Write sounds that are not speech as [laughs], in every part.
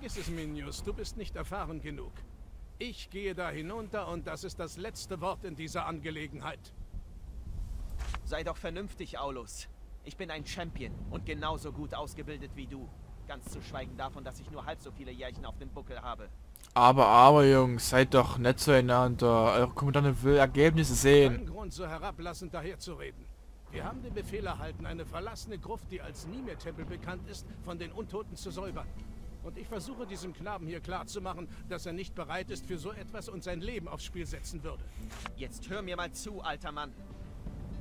Vergiss es, Minius, du bist nicht erfahren genug. Ich gehe da hinunter und das ist das letzte Wort in dieser Angelegenheit. Sei doch vernünftig, Aulus. Ich bin ein Champion und genauso gut ausgebildet wie du. Ganz zu schweigen davon, dass ich nur halb so viele Jährchen auf dem Buckel habe. Aber, aber, Jungs, seid doch nett zueinander. Eure Kommandantin will Ergebnisse sehen. Kein Grund, so herablassend daherzureden. Wir haben den Befehl erhalten, eine verlassene Gruft, die als Nimir-Tempel bekannt ist, von den Untoten zu säubern. Und ich versuche diesem Knaben hier klarzumachen, dass er nicht bereit ist für so etwas und sein Leben aufs Spiel setzen würde. Jetzt hör mir mal zu, alter Mann.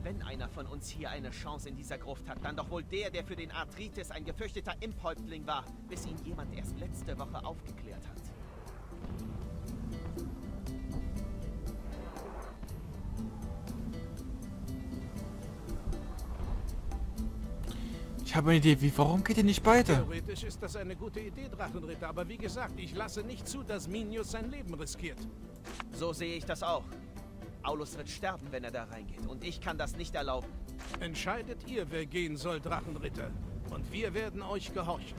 Wenn einer von uns hier eine Chance in dieser Gruft hat, dann doch wohl der, der für den Arthritis ein gefürchteter Imphäuptling war, bis ihn jemand erst letzte Woche aufgeklärt hat. Ich habe eine Idee. Wie, warum geht ihr nicht beide? Theoretisch ist das eine gute Idee, Drachenritter, aber wie gesagt, ich lasse nicht zu, dass Minius sein Leben riskiert. So sehe ich das auch. Aulus wird sterben, wenn er da reingeht. Und ich kann das nicht erlauben. Entscheidet ihr, wer gehen soll, Drachenritter. Und wir werden euch gehorchen.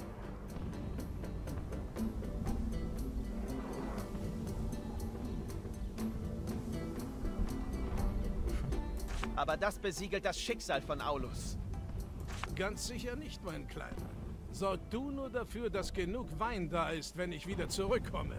Aber das besiegelt das Schicksal von Aulus. Ganz sicher nicht, mein Kleiner. Sorg du nur dafür, dass genug Wein da ist, wenn ich wieder zurückkomme.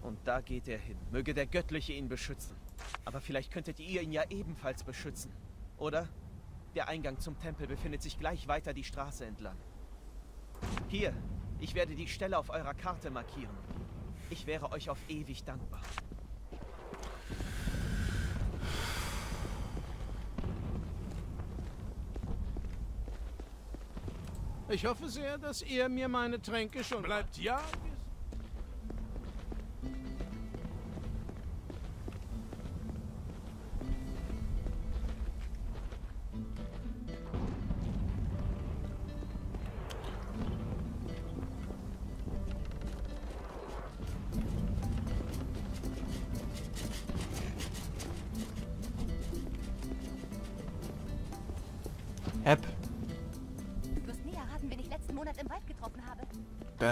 Und da geht er hin. Möge der Göttliche ihn beschützen. Aber vielleicht könntet ihr ihn ja ebenfalls beschützen. Oder? Der Eingang zum Tempel befindet sich gleich weiter die Straße entlang. Hier, ich werde die Stelle auf eurer Karte markieren. Ich wäre euch auf ewig dankbar. Ich hoffe sehr, dass ihr mir meine Tränke schon bleibt. Ja,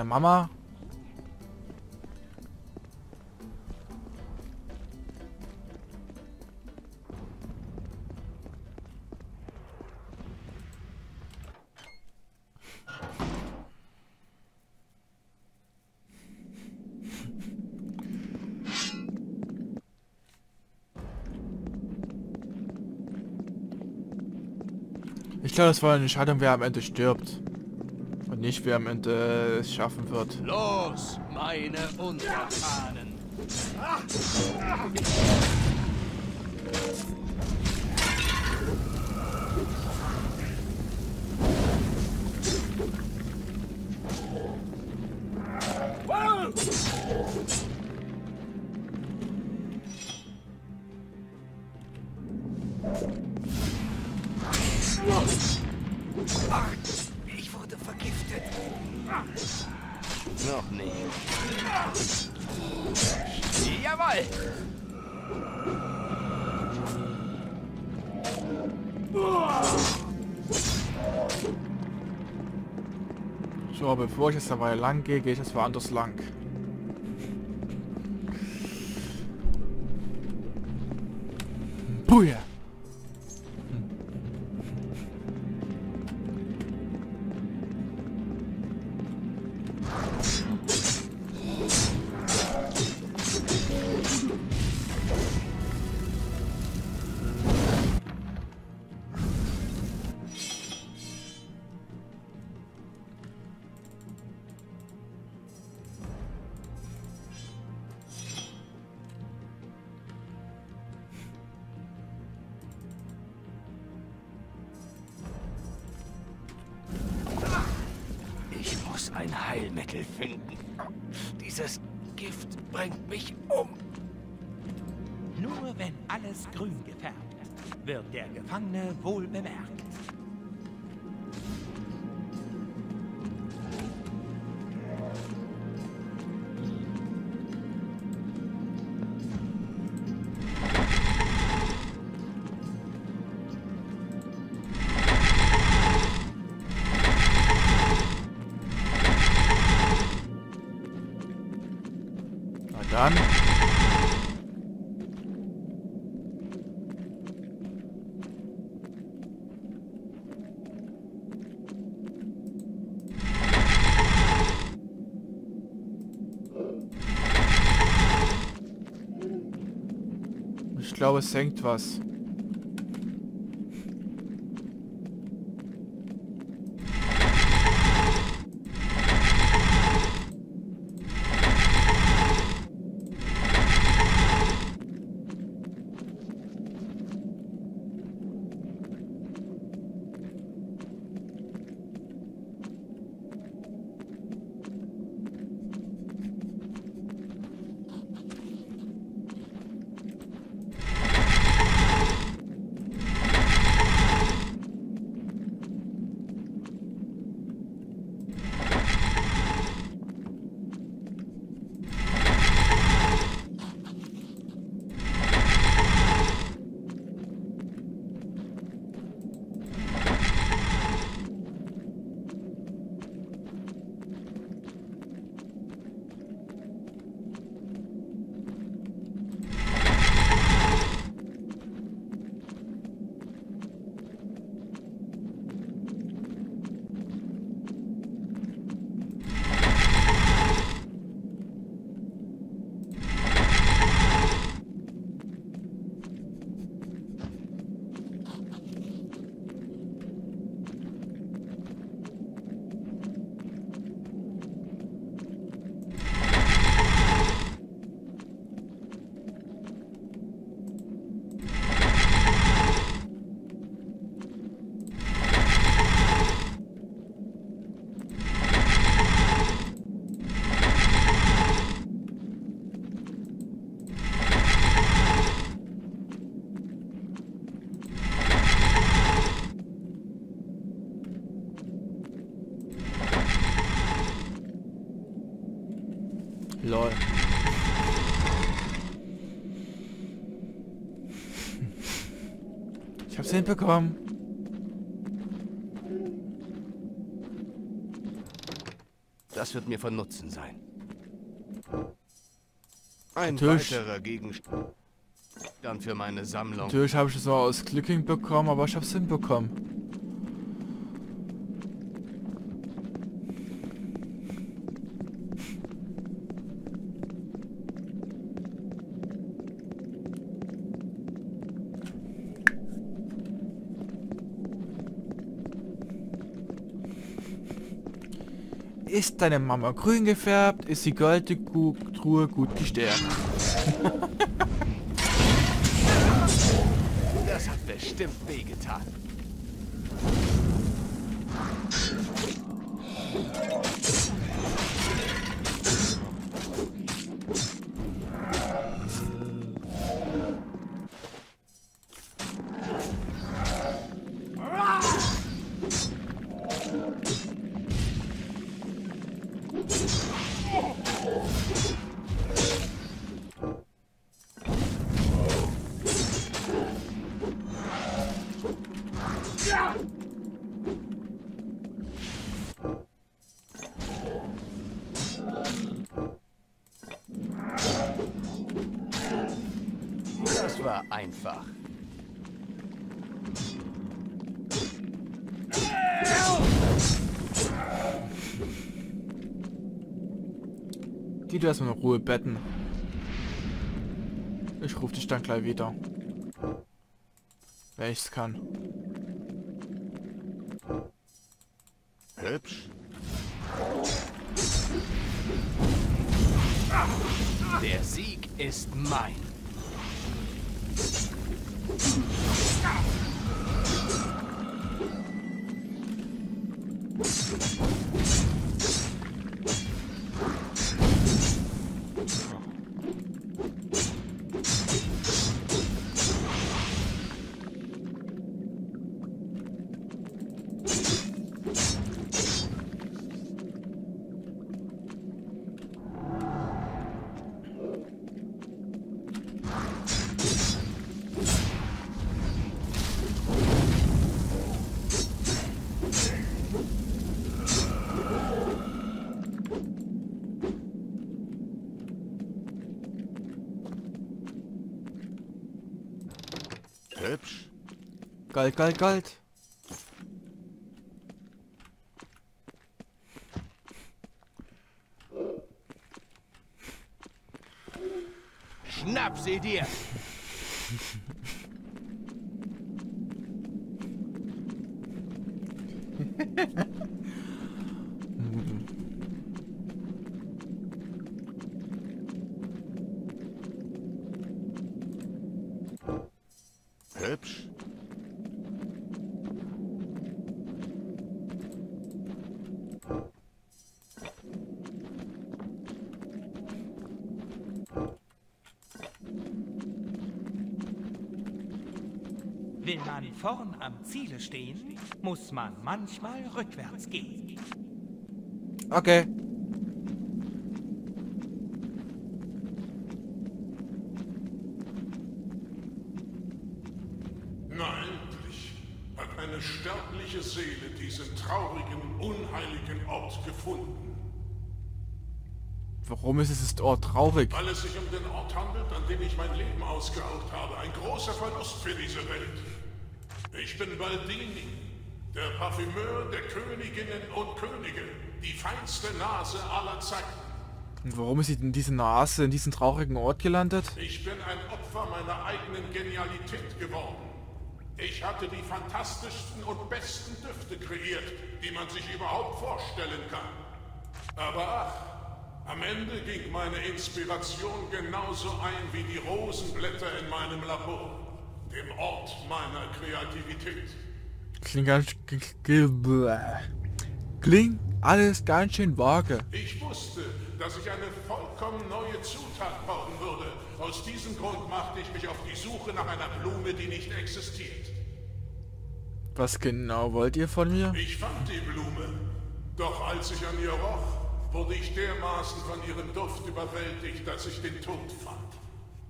Mama. Ich glaube, das war eine Entscheidung, wer am Ende stirbt. Nicht, wer am Ende es schaffen wird. Los, meine Untertanen! Wurde vergiftet. Noch nicht. Jawohl! So, bevor ich jetzt dabei lang gehe, gehe ich jetzt woanders lang. Ein Heilmittel finden. Dieses Gift bringt mich um. Nur wenn alles grün gefärbt ist, wird der Gefangene wohl bemerkt. Ich glaube, es senkt was. Lol. Ich hab's hinbekommen. Das wird mir von Nutzen sein. Ein Natürlich. weiterer Gegenstand für meine Sammlung. Natürlich habe ich es auch aus Clicking bekommen, aber ich hab's hinbekommen. Ist deine Mama grün gefärbt, ist die goldene Gu- Truhe gut gestärkt. Das hat bestimmt wehgetan. Einfach. Geh du erstmal in Ruhe betten. Ich rufe dich dann gleich wieder. Wenn ich's kann. Hübsch. Der Sieg ist mein. Stop! Gold, Gold, Gold. Schnapp sie dir! Hübsch. Will man vorn am Ziele stehen, muss man manchmal rückwärts gehen. Okay. Na endlich hat eine sterbliche Seele diesen traurigen, unheiligen Ort gefunden. Warum ist es Ort traurig? Weil es sich um den Ort handelt, an dem ich mein Leben ausgehaucht habe. Ein großer Verlust für diese Welt. Ich bin Baldini, der Parfümeur der Königinnen und Könige. Die feinste Nase aller Zeiten. Und warum ist sie denn diese Nase in diesem traurigen Ort gelandet? Ich bin ein Opfer meiner eigenen Genialität geworden. Ich hatte die fantastischsten und besten Düfte kreiert, die man sich überhaupt vorstellen kann. Aber ach, am Ende ging meine Inspiration genauso ein wie die Rosenblätter in meinem Labor, dem Ort meiner Kreativität. Klingt ganz... Klingt alles ganz schön vage. Ich wusste, dass ich eine vollkommen neue Zutat brauchen würde. Aus diesem Grund machte ich mich auf die Suche nach einer Blume, die nicht existiert. Was genau wollt ihr von mir? Ich fand die Blume. Doch als ich an ihr roch, wurde ich dermaßen von ihrem Duft überwältigt, dass ich den Tod fand.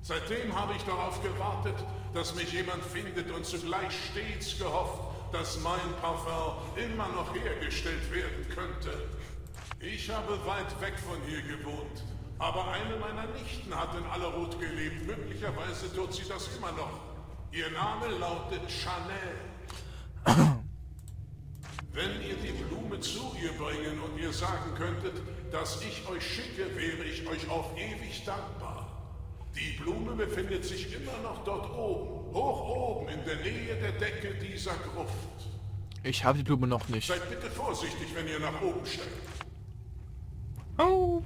Seitdem habe ich darauf gewartet, dass mich jemand findet und zugleich stets gehofft, dass mein Parfum immer noch hergestellt werden könnte. Ich habe weit weg von hier gewohnt, aber eine meiner Nichten hat in Allerot gelebt. Möglicherweise tut sie das immer noch. Ihr Name lautet Chanel. Wenn ihr die Blume zu ihr bringen und ihr sagen könntet, dass ich euch schicke, wäre ich euch auf ewig dankbar. Die Blume befindet sich immer noch dort oben, hoch oben in der Nähe der Decke dieser Gruft. Ich habe die Blume noch nicht. Seid bitte vorsichtig, wenn ihr nach oben steigt. Oh.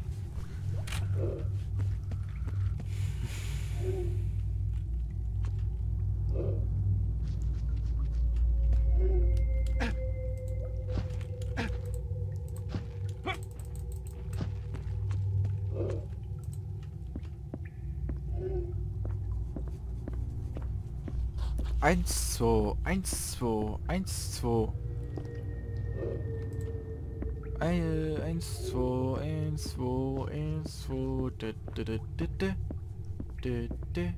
Eins, zwei, eins, zwei, eins, zwei. Ein- Eins, zwei, eins, zwei, eins, zwei. dä, dä, dä, dä, dä. Dä, dä.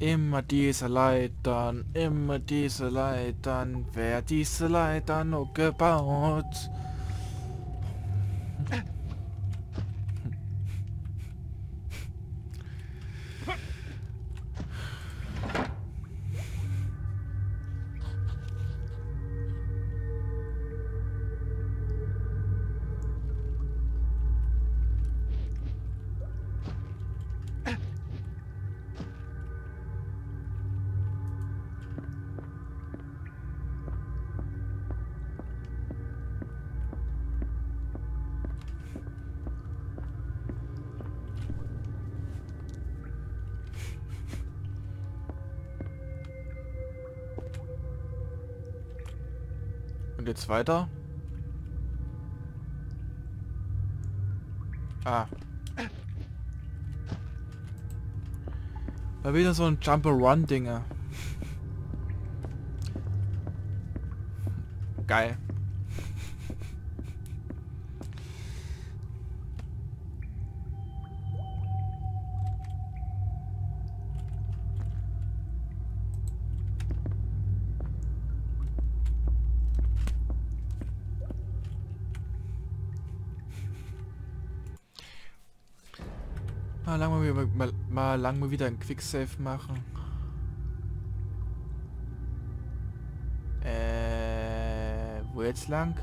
Immer diese Leitern, immer diese Leitern, wer diese Leitern nur gebaut? Jetzt weiter? Ah. War wieder so ein Jump-Run-Dinger. [laughs] Geil. Mal lang mal, wieder- mal, mal lang mal wieder ein Quicksave machen. Äh, wo jetzt lang?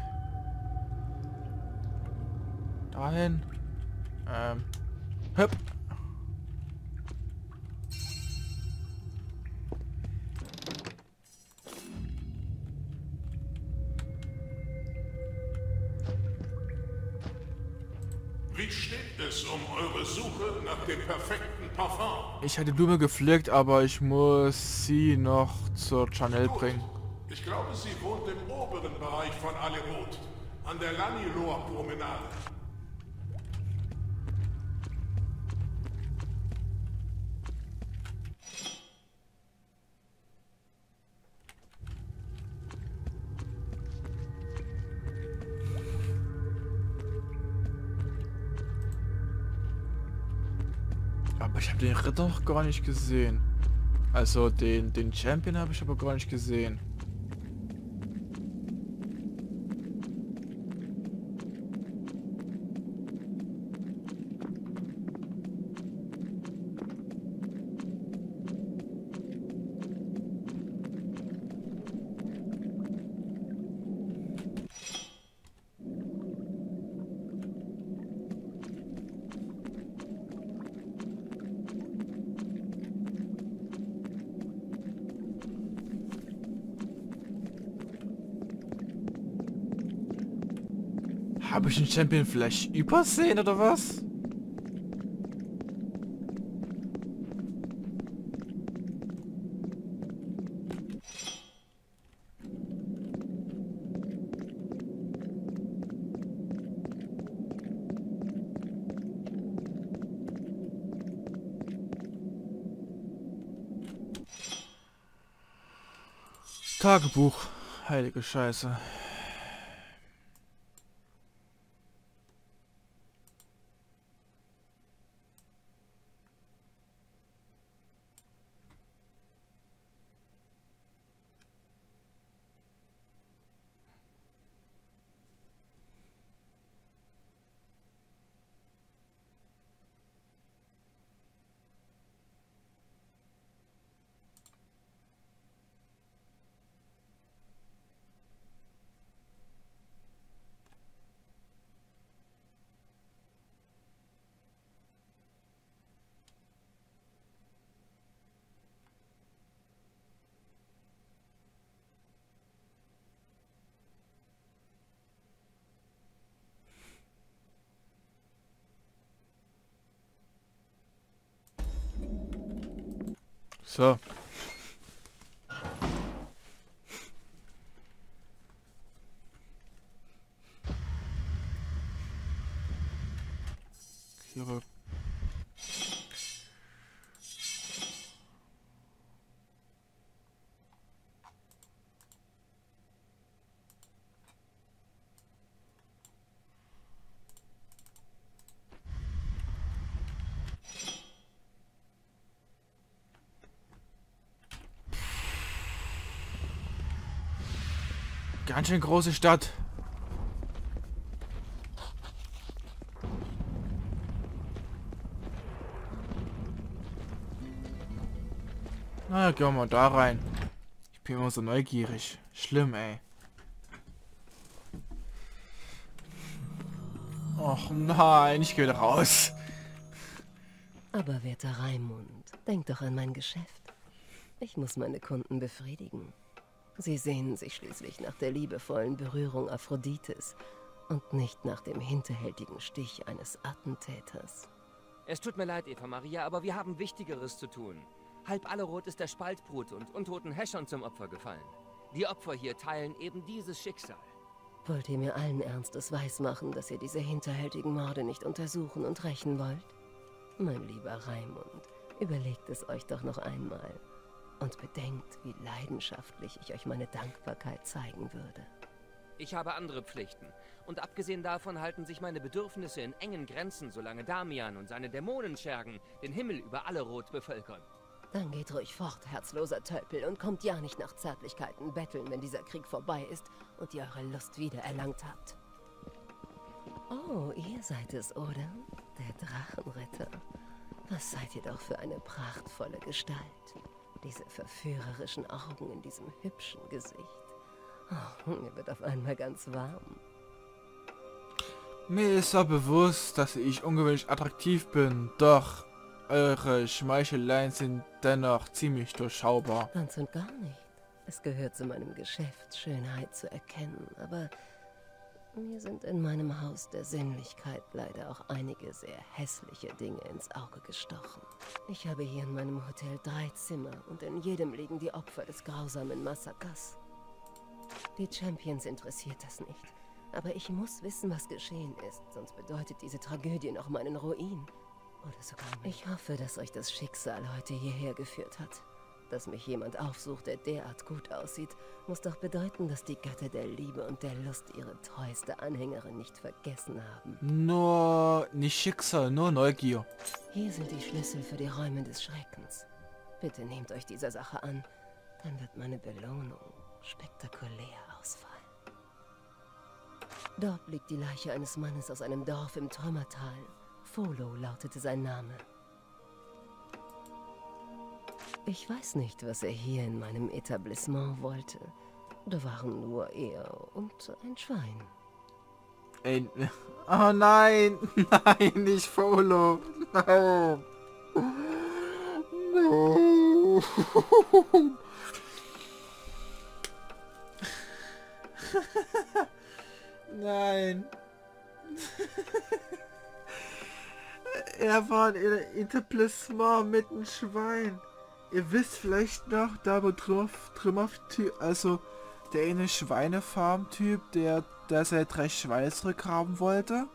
Dahin. Ähm. Hüpp. Ich hatte Blume gepflückt, aber ich muss sie noch zur Chanel bringen. Ich glaube, sie wohnt im oberen Bereich von Alerot, an der Lanilor-Promenade. Noch gar nicht gesehen. Also den, den Champion habe ich aber gar nicht gesehen. Habe ich den Champion vielleicht übersehen oder was? Tagebuch. Heilige Scheiße. So. Ganz schön große Stadt. Na, gehen wir mal da rein. Ich bin immer so neugierig. Schlimm, ey. Och nein, ich gehe raus. Aber werter Raimund, denk doch an mein Geschäft. Ich muss meine Kunden befriedigen. Sie sehnen sich schließlich nach der liebevollen Berührung Aphrodites und nicht nach dem hinterhältigen Stich eines Attentäters. Es tut mir leid, Eva Maria, aber wir haben Wichtigeres zu tun. Halb Allerot ist der Spaltbrut und untoten Häschern zum Opfer gefallen. Die Opfer hier teilen eben dieses Schicksal. Wollt ihr mir allen Ernstes weismachen, dass ihr diese hinterhältigen Morde nicht untersuchen und rächen wollt? Mein lieber Raimund, überlegt es euch doch noch einmal. Und bedenkt, wie leidenschaftlich ich euch meine Dankbarkeit zeigen würde. Ich habe andere Pflichten. Und abgesehen davon halten sich meine Bedürfnisse in engen Grenzen, solange Damian und seine Dämonenschergen den Himmel über alle Rot bevölkern. Dann geht ruhig fort, herzloser Tölpel, und kommt ja nicht nach Zärtlichkeiten betteln, wenn dieser Krieg vorbei ist und ihr eure Lust wieder erlangt habt. Oh, ihr seid es, oder? Der Drachenritter. Was seid ihr doch für eine prachtvolle Gestalt. Diese verführerischen Augen in diesem hübschen Gesicht. Oh, mir wird auf einmal ganz warm. Mir ist so bewusst, dass ich ungewöhnlich attraktiv bin, doch eure Schmeicheleien sind dennoch ziemlich durchschaubar. Ganz und gar nicht. Es gehört zu meinem Geschäft, Schönheit zu erkennen, aber mir sind in meinem Haus der Sinnlichkeit leider auch einige sehr hässliche Dinge ins Auge gestochen. Ich habe hier in meinem Hotel drei Zimmer und in jedem liegen die Opfer des grausamen Massakers. Die Champions interessiert das nicht. Aber ich muss wissen, was geschehen ist, sonst bedeutet diese Tragödie noch meinen Ruin. Oder sogar mich. Ich hoffe, dass euch das Schicksal heute hierher geführt hat. Dass mich jemand aufsucht, der derart gut aussieht, muss doch bedeuten, dass die Götter der Liebe und der Lust ihre treueste Anhängerin nicht vergessen haben. Nur nicht Schicksal, nur Neugier. Hier sind die Schlüssel für die Räume des Schreckens. Bitte nehmt euch dieser Sache an, dann wird meine Belohnung spektakulär ausfallen. Dort liegt die Leiche eines Mannes aus einem Dorf im Trümmertal. Folo lautete sein Name. Ich weiß nicht, was er hier in meinem Etablissement wollte. Da waren nur er und ein Schwein. Ey, [laughs] oh nein, [laughs] nein, nicht Folo. No. No. nein. [laughs] er war in einem Etablissement mit einem Schwein. Ihr wisst vielleicht noch, da wo Trümmer-Typ, also der eine Schweinefarm-Typ, der, der seine drei Schweine zurückhaben wollte.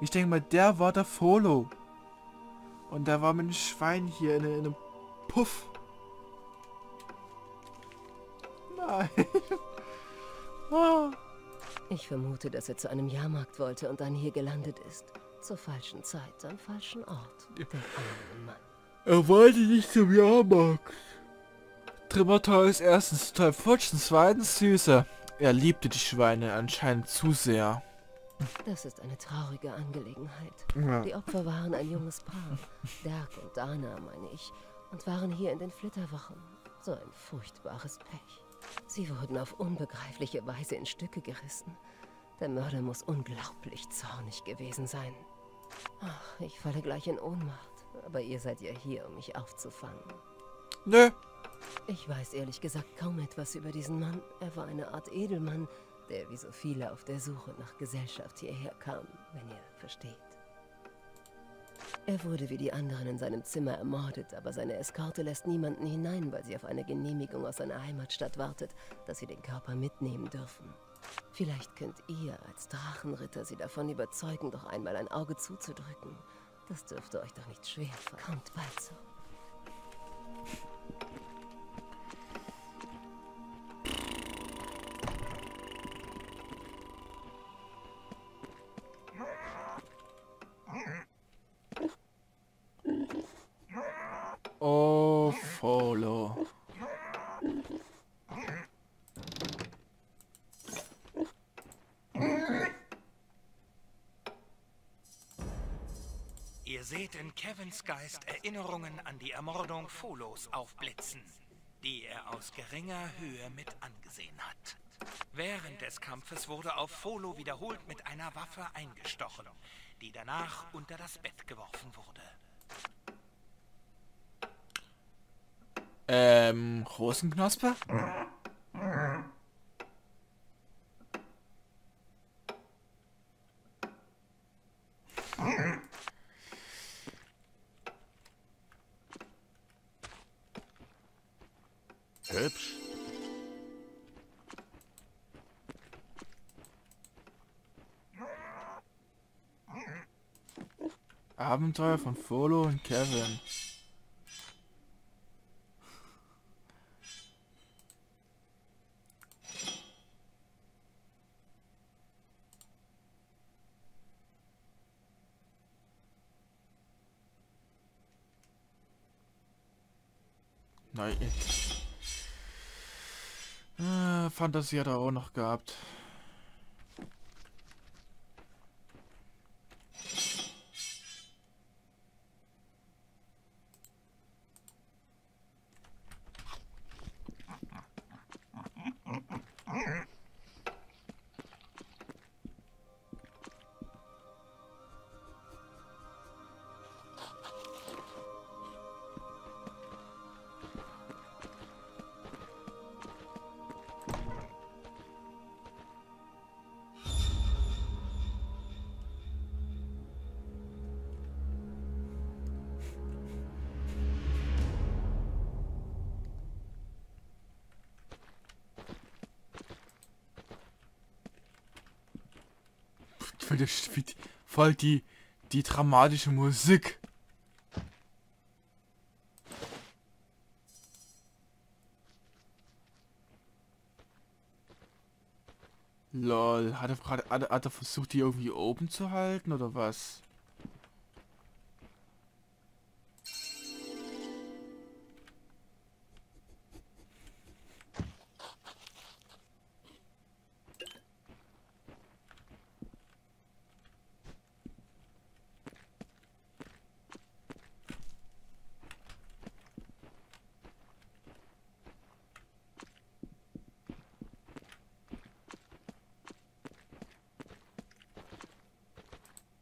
Ich denke mal, der war der Folo. Und der war mit einem Schwein hier in, in einem Puff. Nein. oh. [laughs] Ich vermute, dass er zu einem Jahrmarkt wollte und dann hier gelandet ist. Zur falschen Zeit, am falschen Ort. Der arme Mann. Er wollte nicht zum Jahrmarkt. Trimmertal ist erstens total futsch und zweitens süßer. Er liebte die Schweine anscheinend zu sehr. Das ist eine traurige Angelegenheit. Ja. Die Opfer waren ein junges Paar. Dirk und Dana, meine ich. Und waren hier in den Flitterwochen. So ein furchtbares Pech. Sie wurden auf unbegreifliche Weise in Stücke gerissen. Der Mörder muss unglaublich zornig gewesen sein. Ach, ich falle gleich in Ohnmacht. Aber ihr seid ja hier, um mich aufzufangen. Nö. Ich weiß ehrlich gesagt kaum etwas über diesen Mann. Er war eine Art Edelmann, der wie so viele auf der Suche nach Gesellschaft hierher kam, wenn ihr versteht. Er wurde wie die anderen in seinem Zimmer ermordet, aber seine Eskorte lässt niemanden hinein, weil sie auf eine Genehmigung aus seiner Heimatstadt wartet, dass sie den Körper mitnehmen dürfen. Vielleicht könnt ihr als Drachenritter sie davon überzeugen, doch einmal ein Auge zuzudrücken. Das dürfte euch doch nicht schwer fallen. Kommt bald so. Seht in Kevins Geist Erinnerungen an die Ermordung Folos aufblitzen, die er aus geringer Höhe mit angesehen hat. Während des Kampfes wurde auf Folo wiederholt mit einer Waffe eingestochen, die danach unter das Bett geworfen wurde. Ähm, Rosenknospe? hübsch. Abenteuer von Folo und Kevin. Fantasie hat er auch noch gehabt. Voll, der, voll die, die dramatische Musik. Lol, hat er, grad, hat, hat er versucht, die irgendwie oben zu halten oder was?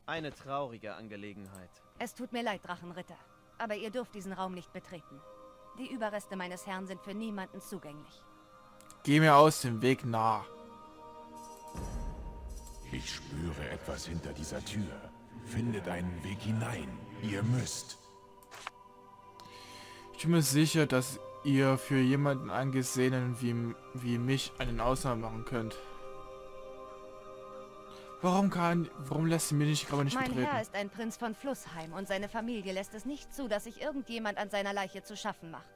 Eine traurige Angelegenheit. Es tut mir leid, Drachenritter. Aber ihr dürft diesen Raum nicht betreten. Die Überreste meines Herrn sind für niemanden zugänglich. Geh mir aus dem Weg nah. Ich spüre etwas hinter dieser Tür. Findet einen Weg hinein. Ihr müsst. Ich bin mir sicher, dass ihr für jemanden angesehenen wie, wie mich einen Ausnahme machen könnt. Warum kann, warum lässt sie mir nicht aber nicht Mein betreten? Herr ist ein Prinz von Flussheim und seine Familie lässt es nicht zu, dass sich irgendjemand an seiner Leiche zu schaffen macht.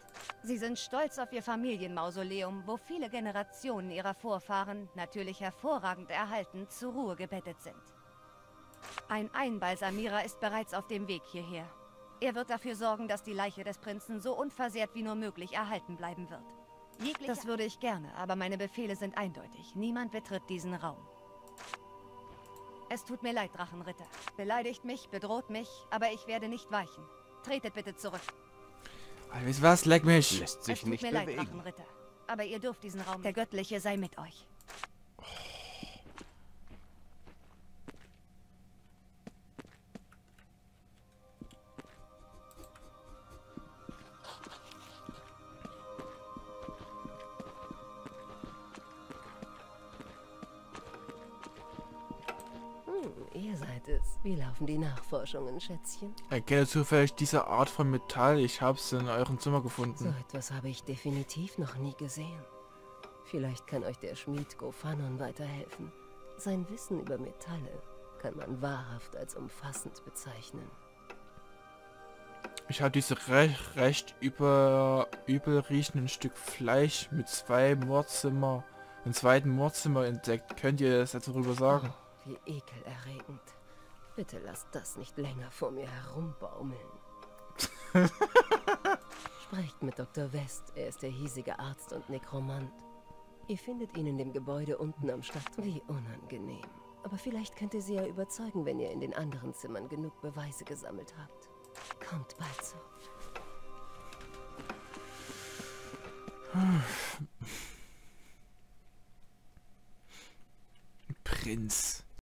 Sie sind stolz auf ihr Familienmausoleum, wo viele Generationen ihrer Vorfahren, natürlich hervorragend erhalten, zur Ruhe gebettet sind. Ein Einbalsamierer ist bereits auf dem Weg hierher. Er wird dafür sorgen, dass die Leiche des Prinzen so unversehrt wie nur möglich erhalten bleiben wird. Jegliche das würde ich gerne, aber meine Befehle sind eindeutig. Niemand betritt diesen Raum. Es tut mir leid, Drachenritter. Beleidigt mich, bedroht mich, aber ich werde nicht weichen. Tretet bitte zurück. Alter, wisst was? Leck mich. Lässt Es sich tut nicht mir leid, bewegen. Drachenritter. Aber ihr dürft diesen Raum... Der Göttliche sei mit euch. Wie laufen die Nachforschungen, Schätzchen? Erkenne zufällig diese Art von Metall. Ich hab's in eurem Zimmer So gefunden. etwas habe ich definitiv noch nie gesehen. Vielleicht kann euch der Schmied Gofanon weiterhelfen. Sein Wissen über Metalle kann man wahrhaft als umfassend bezeichnen. Ich habe diese re recht über übel riechenden Stück Fleisch mit zwei Mordzimmer, im zweiten Mordzimmer entdeckt. Könnt ihr das jetzt darüber sagen? Oh, wie ekelerregend. Bitte lasst das nicht länger vor mir herumbaumeln. [laughs] Sprecht mit Dr. West. Er ist der hiesige Arzt und Nekromant. Ihr findet ihn in dem Gebäude unten am Stadt. Wie unangenehm. Aber vielleicht könnt ihr sie ja überzeugen, wenn ihr in den anderen Zimmern genug Beweise gesammelt habt. Kommt bald so. Prinz.